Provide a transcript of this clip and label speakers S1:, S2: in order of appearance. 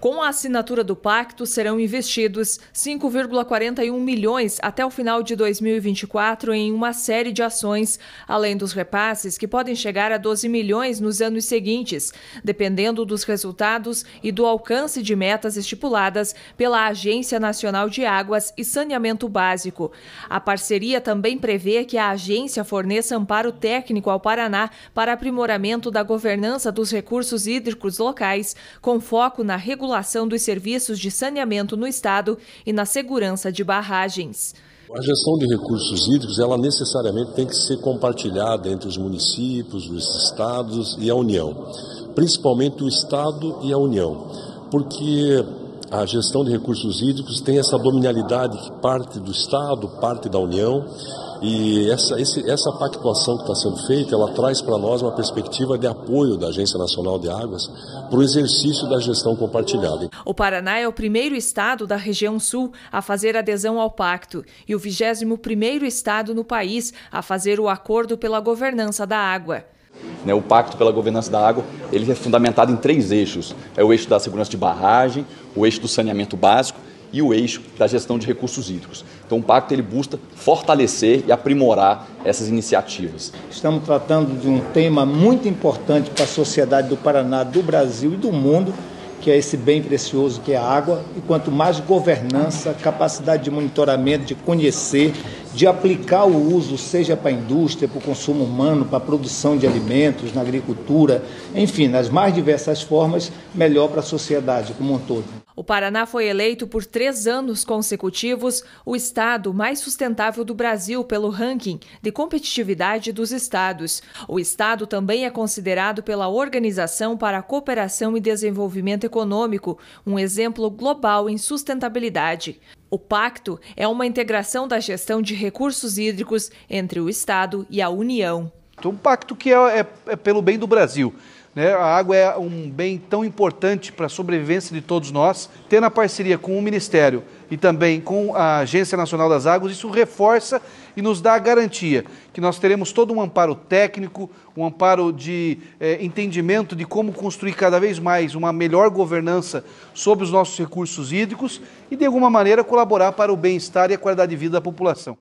S1: Com a assinatura do pacto, serão investidos 5,41 milhões até o final de 2024 em uma série de ações, além dos repasses que podem chegar a 12 milhões nos anos seguintes, dependendo dos resultados e do alcance de metas estipuladas pela Agência Nacional de Águas e Saneamento Básico. A parceria também prevê que a agência forneça amparo técnico ao Paraná para aprimoramento da governança dos recursos hídricos locais, com foco na regulação regulação dos serviços de saneamento no Estado e na segurança de barragens.
S2: A gestão de recursos hídricos, ela necessariamente tem que ser compartilhada entre os municípios, os estados e a União, principalmente o Estado e a União, porque a gestão de recursos hídricos tem essa dominalidade que parte do Estado, parte da União, e essa, esse, essa pactuação que está sendo feita, ela traz para nós uma perspectiva de apoio da Agência Nacional de Águas para o exercício da gestão compartilhada.
S1: O Paraná é o primeiro estado da região sul a fazer adesão ao pacto e o 21 primeiro estado no país a fazer o acordo pela governança da água.
S3: Né, o Pacto pela Governança da Água ele é fundamentado em três eixos. É o eixo da segurança de barragem, o eixo do saneamento básico e o eixo da gestão de recursos hídricos. Então, o pacto ele busca fortalecer e aprimorar essas iniciativas.
S4: Estamos tratando de um tema muito importante para a sociedade do Paraná, do Brasil e do mundo, que é esse bem precioso que é a água. E quanto mais governança, capacidade de monitoramento, de conhecer, de aplicar o uso, seja para a indústria, para o consumo humano, para a produção de alimentos, na agricultura, enfim, nas mais diversas formas, melhor para a sociedade como um todo.
S1: O Paraná foi eleito por três anos consecutivos o estado mais sustentável do Brasil pelo ranking de competitividade dos estados. O estado também é considerado pela Organização para a Cooperação e Desenvolvimento Econômico um exemplo global em sustentabilidade. O pacto é uma integração da gestão de recursos hídricos entre o Estado e a União.
S5: Um pacto que é, é, é pelo bem do Brasil. Né? A água é um bem tão importante para a sobrevivência de todos nós. Tendo a parceria com o Ministério e também com a Agência Nacional das Águas, isso reforça e nos dá a garantia que nós teremos todo um amparo técnico, um amparo de eh, entendimento de como construir cada vez mais uma melhor governança sobre os nossos recursos hídricos e, de alguma maneira, colaborar para o bem-estar e a qualidade de vida da população.